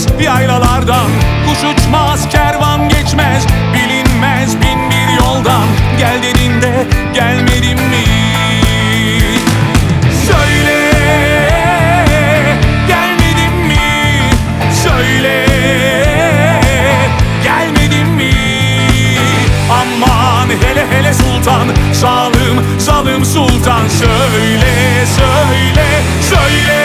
geçmez yaylalardan Kuş uçmaz kervan geçmez bilinmez bin bir yoldan Gel dediğinde gelmedim mi? Söyle gelmedim mi? Söyle gelmedim mi? Aman hele hele sultan Zalim zalim sultan Söyle söyle söyle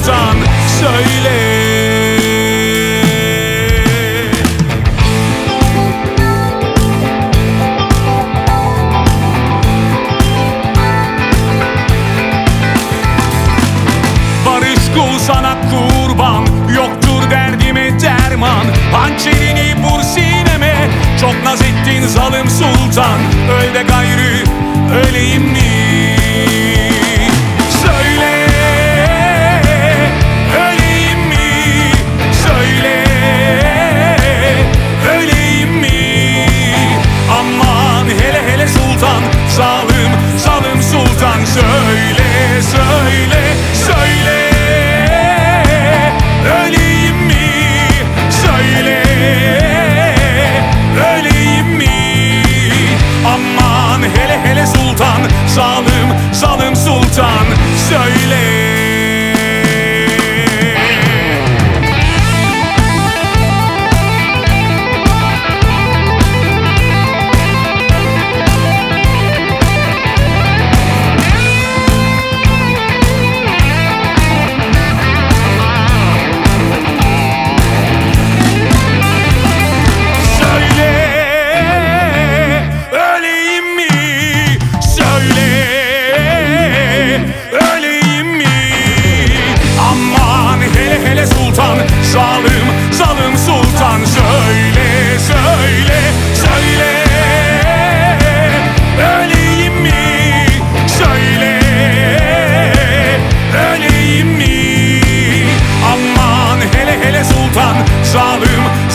sultan Söyle Barış sana kurban Yoktur derdime derman Hançerini vur sineme Çok naz ettin zalim sultan Öl de gayrı öleyim?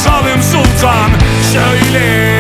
Salim Sultan Söyle